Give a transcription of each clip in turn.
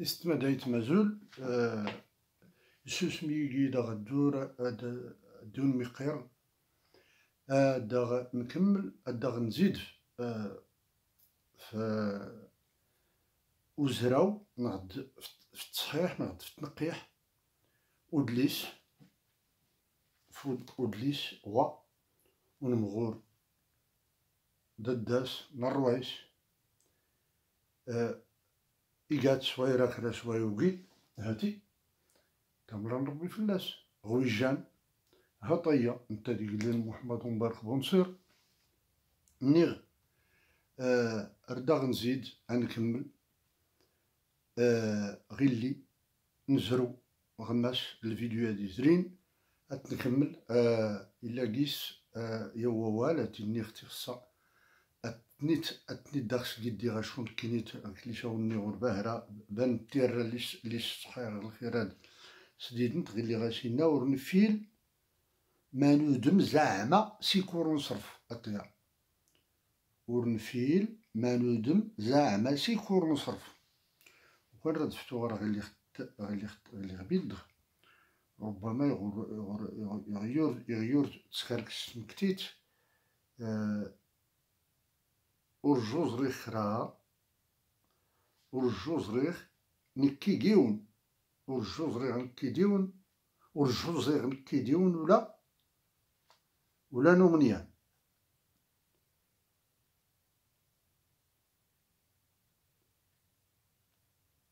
استمديت مازول آه سوسمي جيدا غدور دون مقير أدا نكمل أدا نزيد آه في وزراو نغد في التصحيح نغد في التنقيح ودليس ودليس غوا ونمغور دداس نرويس آه إيقات شويرا كرا شويوكي هاتي. كامرا نربي فلاس. غويجان هطية نتا ديك محمد مبارك بونصير نيغ. آه ردا غنزيد غنكمل آه غيلي نزرو. غماش الفيديو هادي زرين. اتنكمل آه إلا قيس. آه يووال تني اختصا اتنيت أتنيت داخل جدي غاشون كينيت كليشاوني غرباهرا بان تير ليش ليش صحيح الخيرات سديدنت غيلي غاشينا ورنفيل ما نودم زعما سيكور نصرف أطيع ورنفيل ما نودم زعما سيكور نصرف. وكان رد فتو راه غيلي غيلي غيلي غبيد. ربما يغير يغير تسكركس مكتيت أه ورجوز ريخ راه ورجوز ريخ نكي جيون ورجوز ريخ نكي ديون ورجوز ريخ نكي ديون ولا ولا نومنيان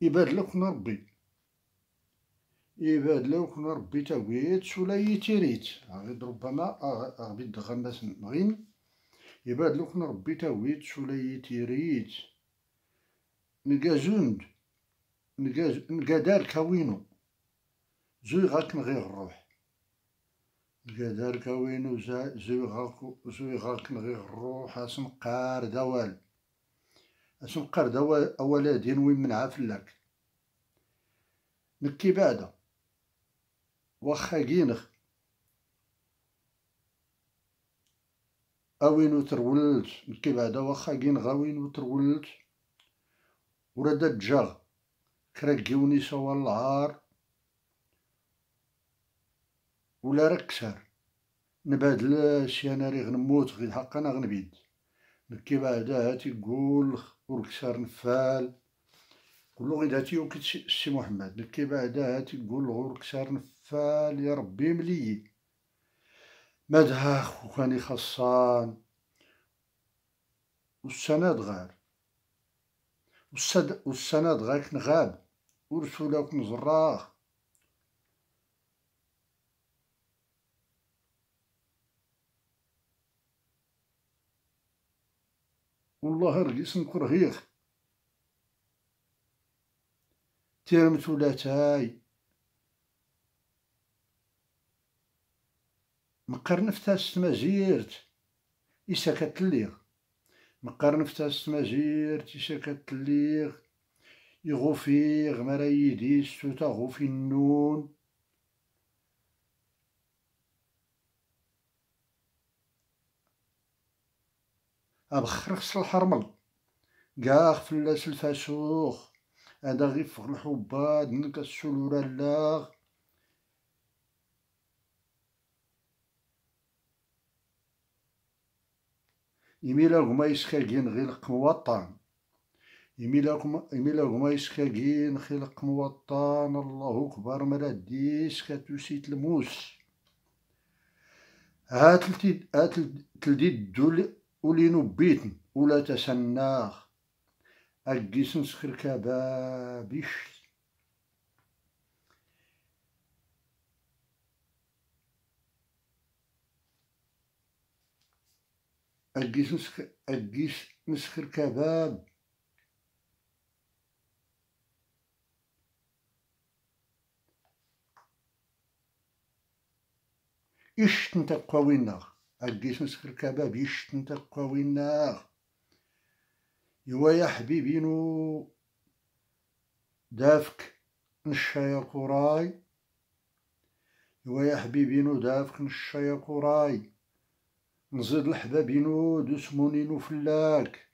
يباد لك ربي. يباد لك ربي تاويت ولا يتيريت. غيد ربما غبيد غماس نغين يباد لك ربي تاويت ولا يتيريت نلقى جند نلقى دار كوينو زوي غاك نغير الروح. كذلك وين زوي غاك نغير الروح. اسمقار دوال. اسمقار دوال أولا دين وين منعا فلاك. نكي بعدا. واخا كينخ اوينو ترولت نكي بعدا واخا كين غاوينو ترولت وردا تجاغ كراكيوني سوا العار ولا ركسر نبادل سياناري غنموت غير حقا أنا غنبيد. نكي بعدا هاتي قول وركسر نفال. كلو غير هاتي وكت سي محمد. نكي بعدا هاتي قول وركسر نفال. يا ربي ملي مدهاخ وكاني خصان. والسند غار والسند غاك نغاب. ورسولاك نزراخ. والله رقيس نكرهيخ. تيرمت ولا تاي مقرن فتاس مازيرت إسا كتليغ مقرن فتاس مازيرت إسا يغوفيغ مرايديس سوتا غوفي النون. أبخرخص الحرمل. قاخ فلاس الفاسوخ. هذا غير الحباد نلقى السلورة اللاغ يميلا هما يسكاكين غير القموطان يميلا هما يسكاكين غير القموطان الله أكبر ملا ديس كاتوسيت الموس هات تلديد دول ولينو بيتن ولا تسناخ أجيس نسخر كبابيش أجيس نسخر أجيس نسخر كباب إيش تنتقوى ويناخ أجيس نسخر كباب يشتن تقوى النار يوا يا حبيبي نو دافك نشايا كوراي يوا يا حبيبي نو دافك نشايا كوراي نزيد الحبابي نو دسموني نو فلاك.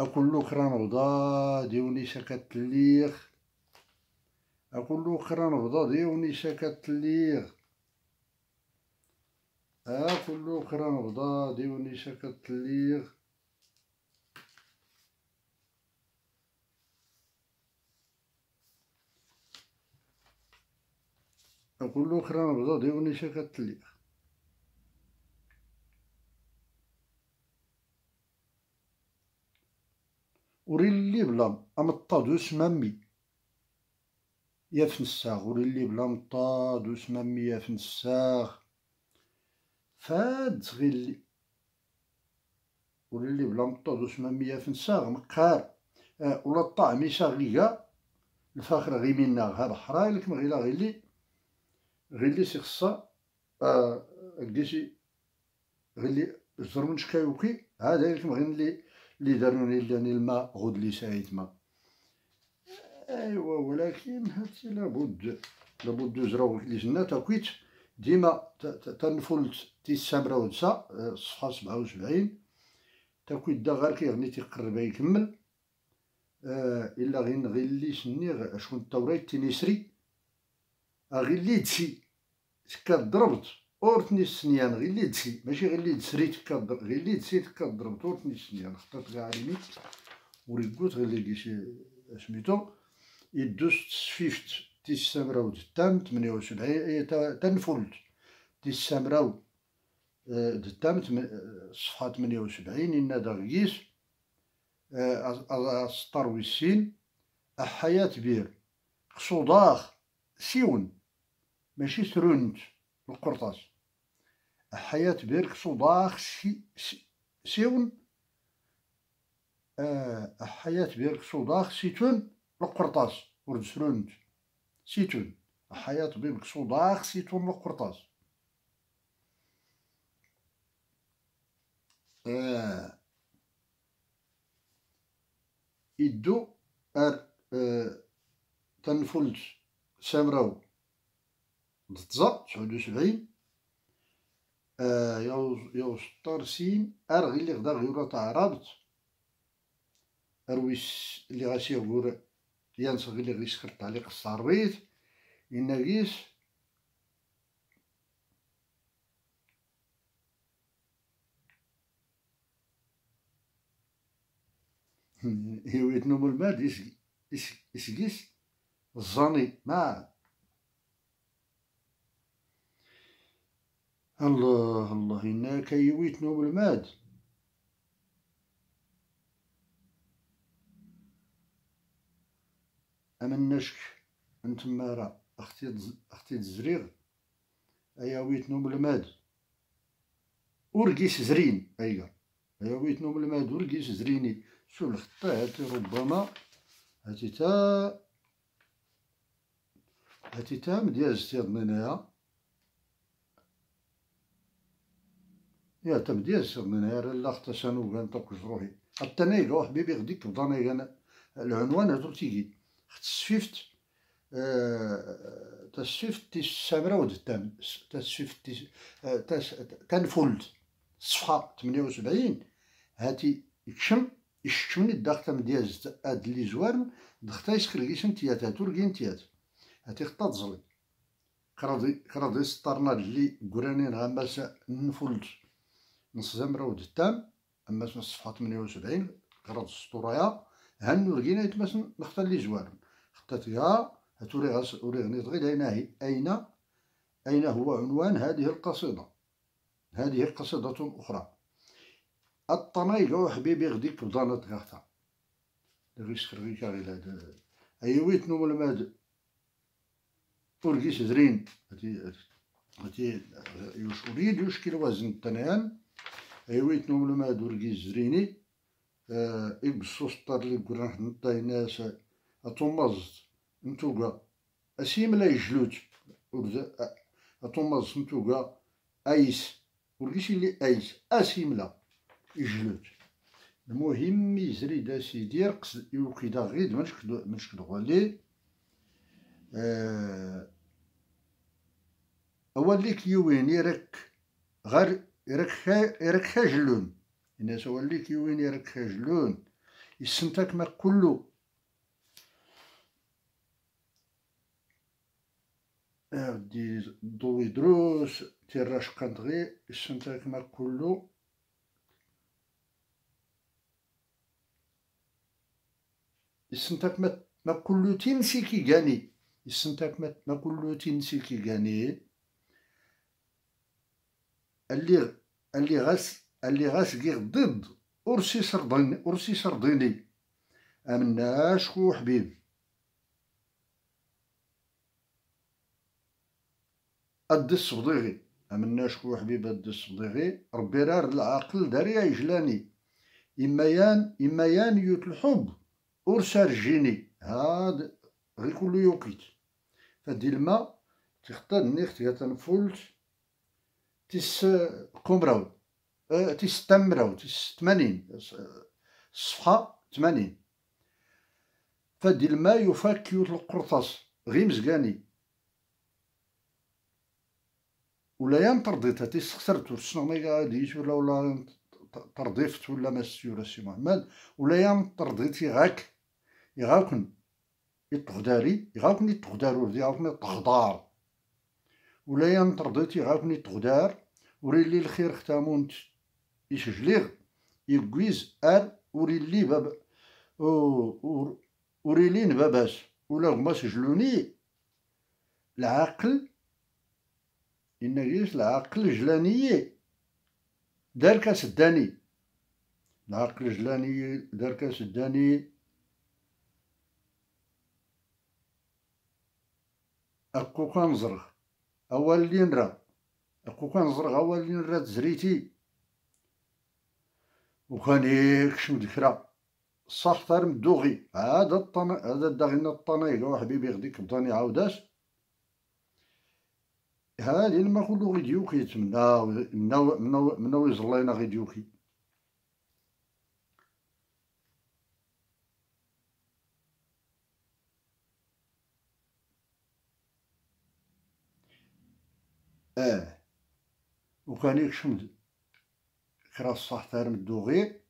أقول له كرا نبضا ديوني سكت الليغ أقول له كرا نبضا ديوني سكت الليغ أقول كرا نبضا ديوني سكت الليغ له كرا نبضا ديوني سكت الليغ وريلي بلا أمطادوس مامي. يا فنساغ وريلي بلا مطادوس مامي يا فنساغ فاد غيلي وريلي بلا مطادوس مامي يا فنساغ مقار أه ولا الطعم يساغيكا الفاخر غي منا ها بحراي لك مغيلا غيلي غيلي سي خصا أه قديسي غيلي زرمن شكايوكي هذا لك مغيلي اللي داروني لاني الماء غد لي سايت ما ايوا ولكن هادشي لابد لابد زراو لي جنا تاكويت ديما تنفلت تيسامرا صفحة سبعة وسبعين تاكويت دا غير كيغني تيقرب يكمل إلا غير غير لي سني شكون التوريت تينيسري غير لي دسي تكا ضربت. أورتني السنيان غير اللي دسي ماشي غير اللي دسري تكا غير اللي دسي تكا ضربت. أورتني السنيان خطات كاع عليمي وريكوت غير اللي كيشي سميتو يدوس تسفيفت تيس سامراو دتام تمنية وسبعين تنفلت تيس سامراو دتام صفحة تمنية وسبعين إنا داغيس أسطر ويسين. أحيات بير. خصو سيون. ماشي ثرونت القرطاس. حياة بيرك صداخ سي سيون. آه حياة بيرك صداخ سيتون القرطاس. ورد سرونت سيتون. حياة بيرك صداخ سيتون القرطاس. آه إدو أر آه تنفلت سامراو. تزا تسعود وسبعين يا شطار سين أر غي لي غدا غيورا تاع رابط. ارويس لي غاسي غور يانس غي لي غيسخر تعليق الصاربيت يناقيس يويت نوم الماد يسقيس الزاني ما الله الله. إنا كيويت نوم الماد. أما النشك أنتما راه. أختي أختي الزريغ أيا ويت نوم الماد. ورقيس زرين. أيا. أيا ويت نوم الماد. ورقيس زريني. شو الخطة هاتي ربما هاتي تا هاتي تا مدياز تيض يا تمديز من هير اللخت سانو كان طاق روحي. حتى نيغا حبيبي غديك بضاني كان العنوان هادو تيجي. تسفيفت آه تسفيفت تيس سامرا ود التام تسفيفت تيس تس تنفولد صفحة تمنية وسبعين. هاتي يكشم يشكمني الداخل تمديز اد لي زوار. دختا يسخل كيسن تيات هاتو رقين تيات هاتي خطا تزلي كرادي كرادي سطرنا لي قرانين غاماس نفولد. نص زمرة ود التام أما الصفحة ثمانية وسبعين قرات السطورية هنو لقينا يتمس نختار لي زوار خطات يا هتوري غاس وري غني تغيد أين أين؟ أين هو عنوان هذه القصيدة؟ هذه قصيدة أخرى. الطنايقة حبيبي غديك بضانة غاختا غيش خريكا غير هذا أيويت نوم الماد ورقيس زرين هاتي هاتي يوش أريد يشكل وزن التنان ايويت نوم لما دوركي زريني آه طار لي قران نطاي ناس أتومز نتوغا أسيم لا يجلوت أتومز نتوغا أيس ورقيش اللي أيس أسيم لا يجلوت المهم يزري دا سيدي رقص يوكي دا غيد منشك منشك دغالي أه أول ليك يوين يرك غير يرك يرك خجلون الناس وليك يوين يرك خجلون يسنتك ما كله دي ضوي دروس تيراش قندغي يسنتك ما كله يسنتك ما كله تنسي كي جاني يسنتك ما كله تنسي كي جاني اللي اللي غاس اللي غاس غير ضد أرسي سرضيني أرسي سرضيني أمناش خو حبيب. أد الصبضيغي أمناش خو حبيب أد الصبضيغي ربي رار العقل داري يجلاني إما يان يوت الحب أرسى رجيني. هاد غير كل يوقيت. فدي الماء تختار نيخت تنفولت تيس كومراو أه تيس تمراو تيس تمانين. الصفحة تمانين. فدي الماء يفك يوت القرطاس. غير مزقاني. ولا يام ترضيتها تيس خسرت. شنو ما غاديش ولا ولا ترضيفت ولا ما سيورا سي محمد ولا يام ترضيتي غاك يغاكن يتغداري يغاكن يتغدار ولدي. يغاكن يتغدار ولا ينطردت يغاكن يتغدار وريلي الخير ختامونت يشجليغ يقويز ار وريلي باب وريلين باباس. ولا هما سجلوني العقل إنجيس العقل جلاني دار كاس الداني. العقل جلاني دار كاس الداني. أكو كنزرغ أول نرى أكو كنزرغ أول اللي نرى تزريتي وكان يكشم ذكرى صح ثار مدوغي هذا الطن هذا داغينا الطنيقة حبيبي غديك بداني عاوداش هادي لما كلو غي ديوكي تمنا منا منا منا ويزلينا غي ديوكي آه وكان يكشم كرا الصح تار مدوغي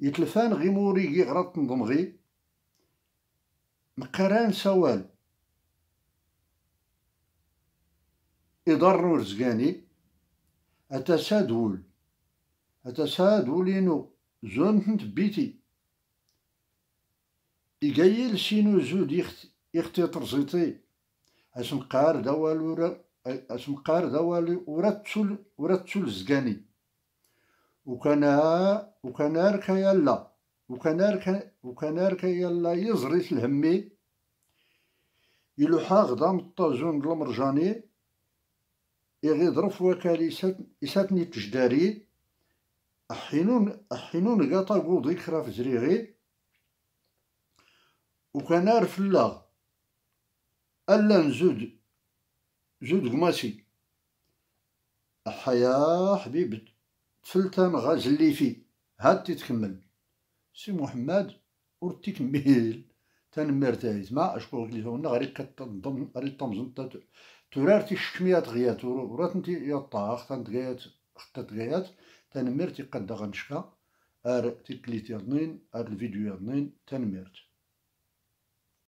يتلفان غي موريكي غرا تنضمغي مقران سوال. إضر ورزقاني أتسادول أتسادولينو زون بيتي. إيجايل سينو زود يختي ترزيتي أسم قار دوال ورا. اسمقار دوالي ورتسل ورتسل زقاني وكان وكان اركا يلا وكان اركا وكان اركا يلا يزريت الهمي. يلوحا غدا مطازون المرجاني. يغي ظرف وكالي يساتني تجداري. أحينون أحينون قاطا قوضي كراف زريغي. وكان الله ألا نزود زود قماسي أحيا حبيب تفلتان غازلي في هاد تتكمل سي محمد ور تكمل تنمر تايز ما أشكو لي هنا غير كتنظم غير تنظم تورار تشكميات غيات. ورات يا طاخ. تنتغيات خطة تغيات تنمر تقد غنشكا. أر تكليت يضنين أر الفيديو يضنين تنمرت